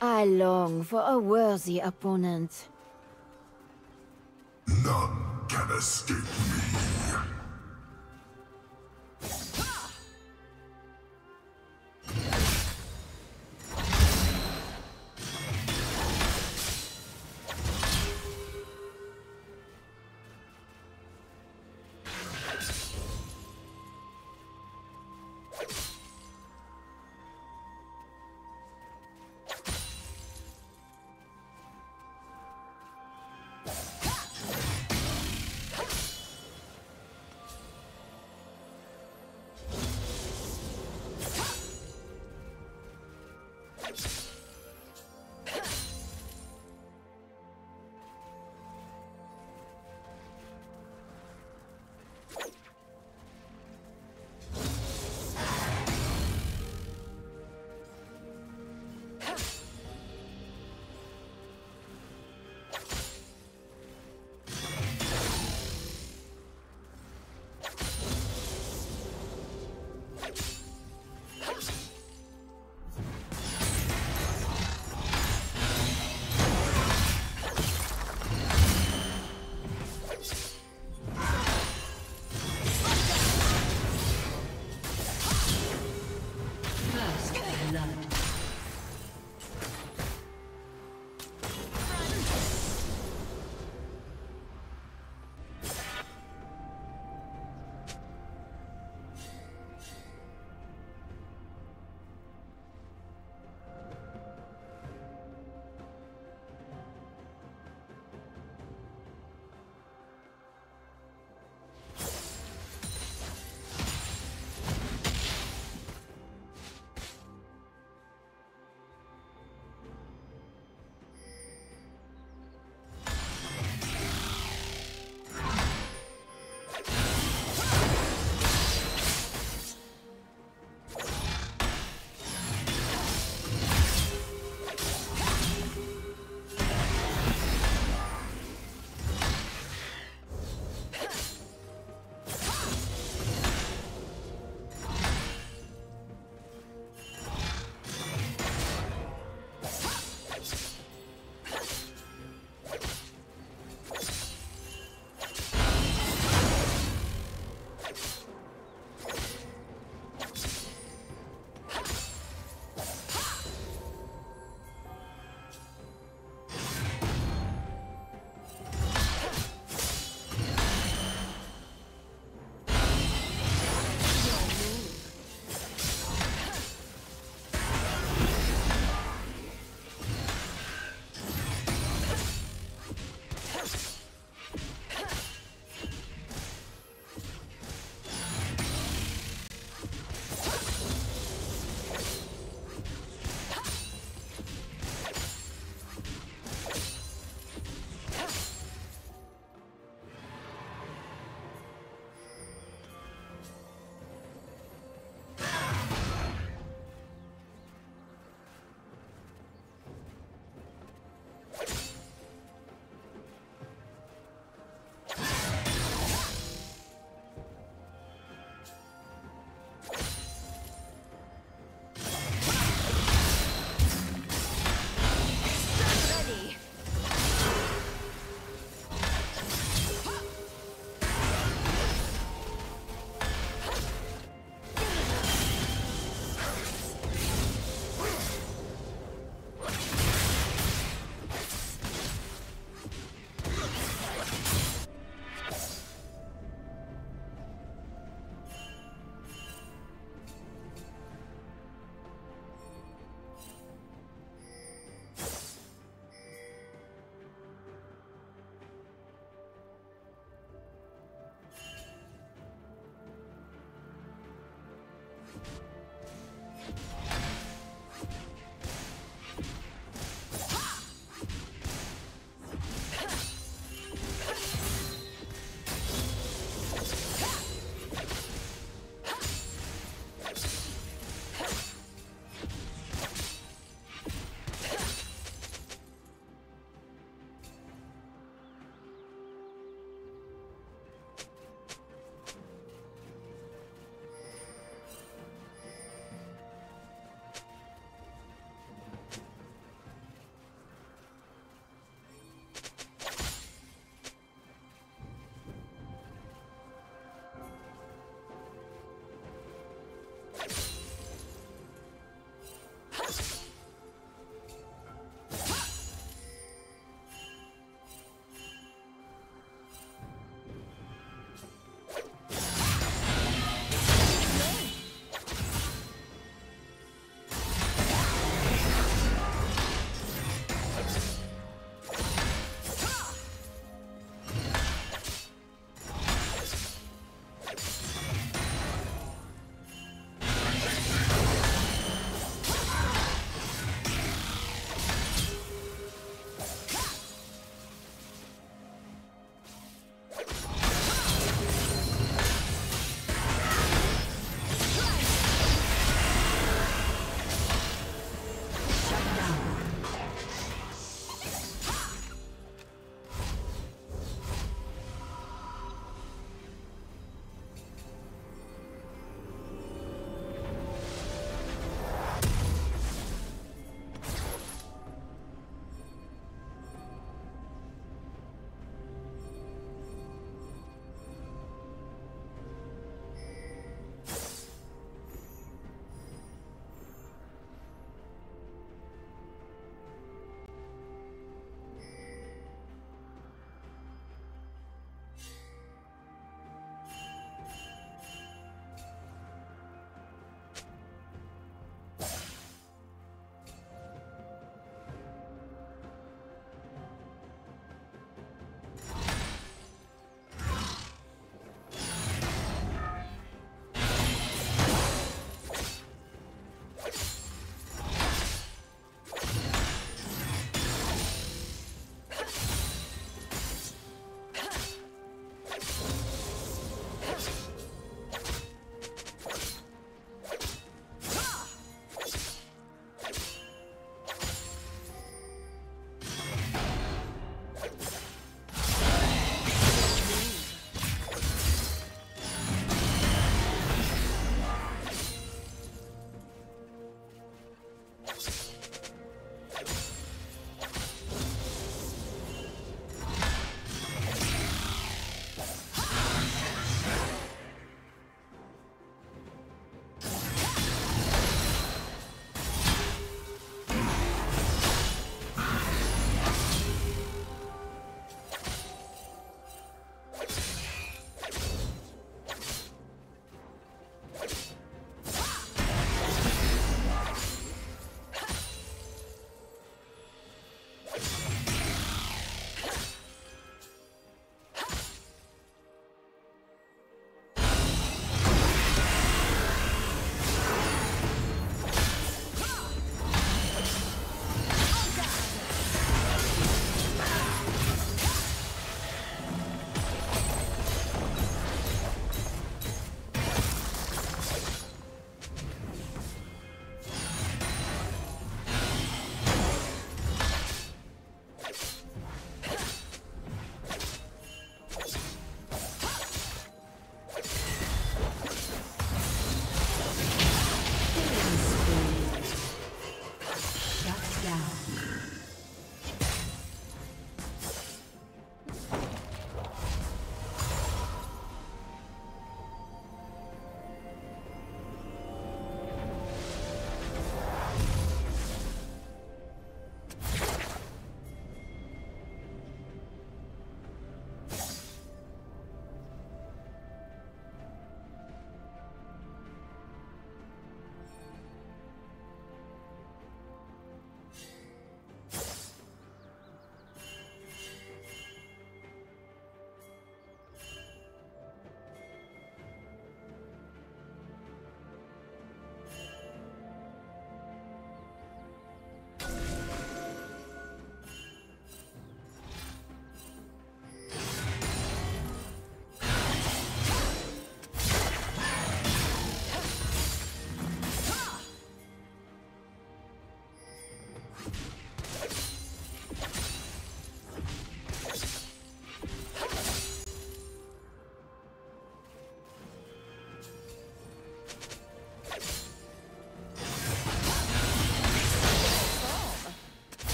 I long for a worthy opponent. None can escape me.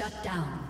Shut down.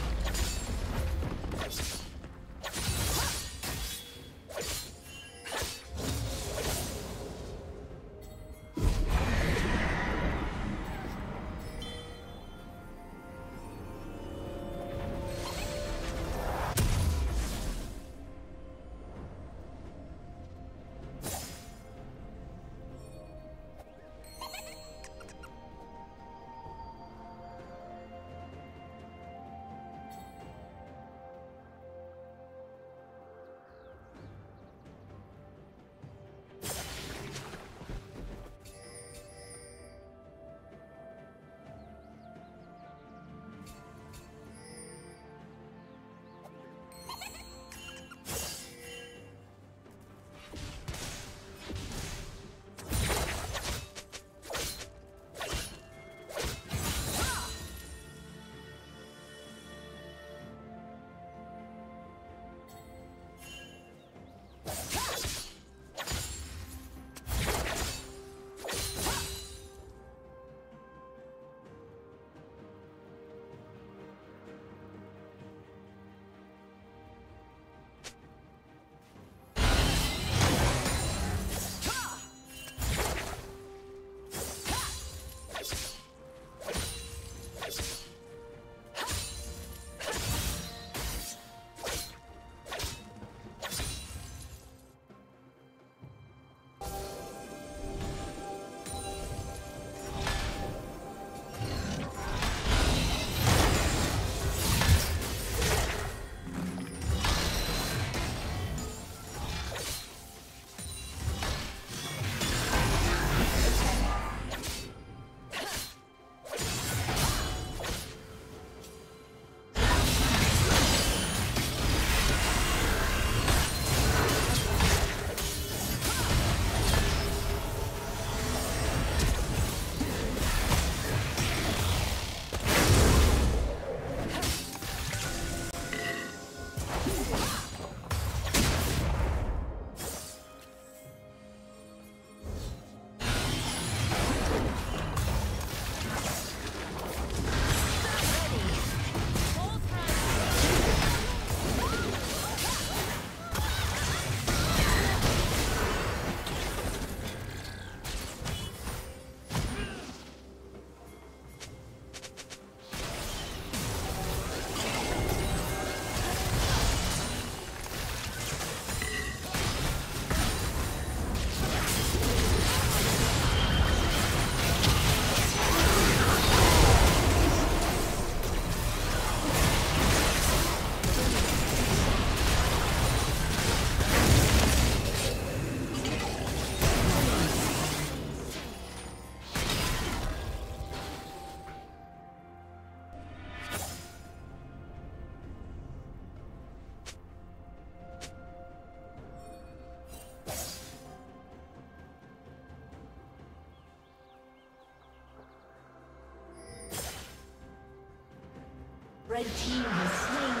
Red team has slain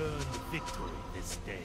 earn victory this day.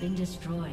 Been destroyed.